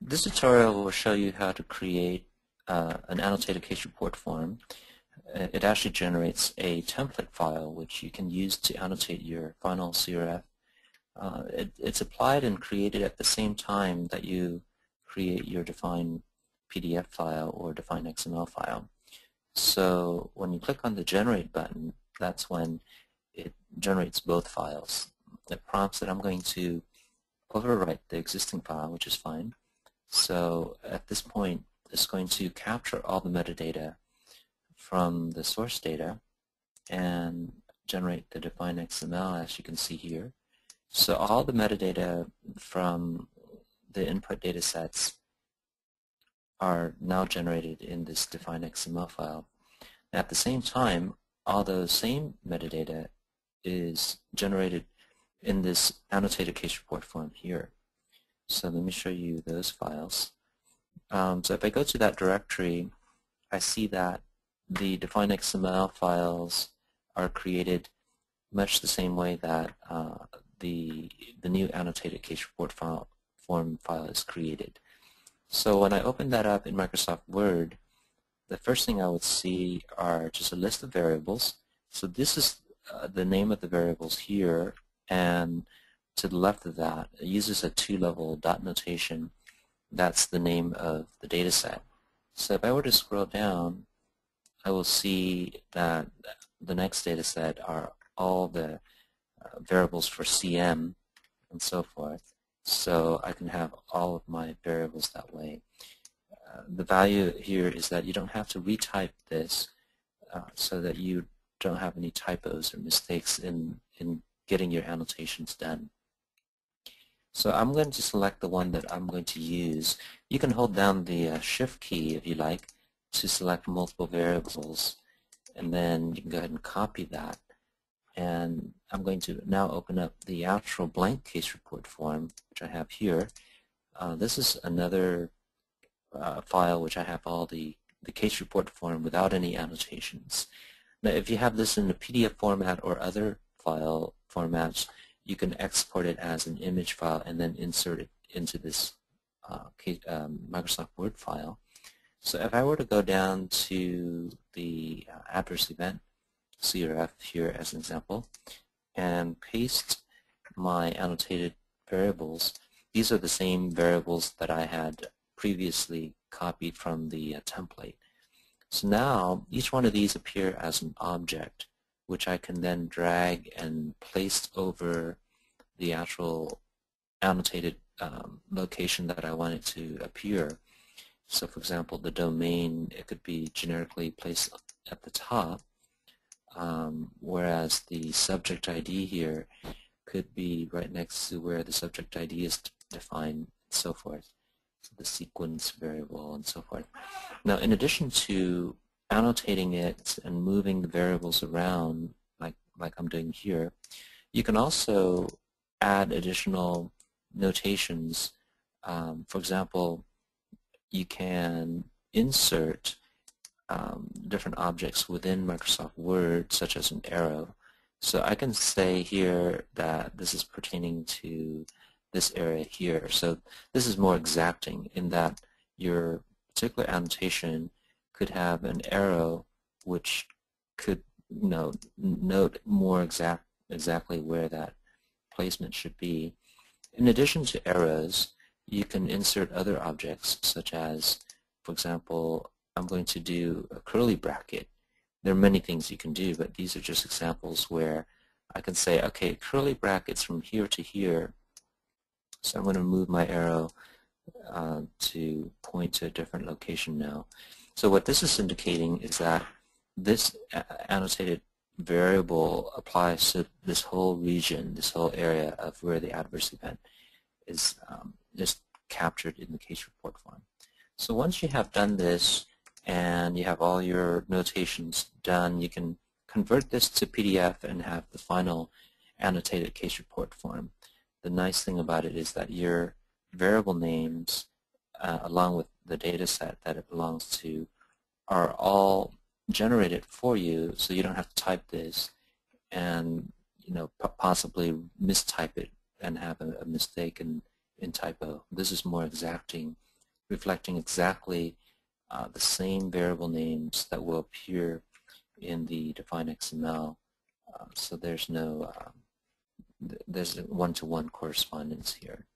This tutorial will show you how to create uh, an annotated case report form. Uh, it actually generates a template file which you can use to annotate your final CRF. Uh, it, it's applied and created at the same time that you create your define PDF file or define XML file. So when you click on the Generate button, that's when it generates both files. It prompts that I'm going to overwrite the existing file, which is fine. So at this point, it's going to capture all the metadata from the source data and generate the define XML as you can see here. So all the metadata from the input data sets are now generated in this define XML file. At the same time, all those same metadata is generated in this annotated case report form here. So let me show you those files. Um, so if I go to that directory, I see that the define XML files are created much the same way that uh, the, the new annotated case report file, form file is created. So when I open that up in Microsoft Word, the first thing I would see are just a list of variables. So this is uh, the name of the variables here, and to the left of that, it uses a two-level dot notation. That's the name of the data set. So if I were to scroll down, I will see that the next data set are all the uh, variables for CM and so forth. So I can have all of my variables that way. Uh, the value here is that you don't have to retype this uh, so that you don't have any typos or mistakes in, in getting your annotations done. So I'm going to select the one that I'm going to use. You can hold down the uh, Shift key if you like to select multiple variables and then you can go ahead and copy that and I'm going to now open up the actual blank case report form which I have here. Uh, this is another uh, file which I have all the, the case report form without any annotations. Now if you have this in a PDF format or other file formats you can export it as an image file and then insert it into this uh, um, Microsoft Word file. So if I were to go down to the uh, adverse event CRF here as an example and paste my annotated variables, these are the same variables that I had previously copied from the uh, template. So now each one of these appear as an object which I can then drag and place over the actual annotated um, location that I want it to appear. So for example, the domain, it could be generically placed at the top, um, whereas the subject ID here could be right next to where the subject ID is defined and so forth. So the sequence variable and so forth. Now in addition to annotating it and moving the variables around like, like I'm doing here, you can also add additional notations. Um, for example, you can insert um, different objects within Microsoft Word, such as an arrow. So I can say here that this is pertaining to this area here. So this is more exacting in that your particular annotation could have an arrow which could you know, note more exact exactly where that placement should be. In addition to arrows, you can insert other objects such as, for example, I'm going to do a curly bracket. There are many things you can do, but these are just examples where I can say, okay, curly brackets from here to here. So I'm going to move my arrow uh, to point to a different location now. So what this is indicating is that this annotated variable applies to this whole region, this whole area of where the adverse event is, um, is captured in the case report form. So once you have done this and you have all your notations done, you can convert this to PDF and have the final annotated case report form. The nice thing about it is that your variable names, uh, along with the data set that it belongs to, are all generated for you so you don't have to type this and you know possibly mistype it and have a, a mistake in, in typo. This is more exacting reflecting exactly uh, the same variable names that will appear in the define XML. Uh, so there's no um, th there's a one-to-one -one correspondence here.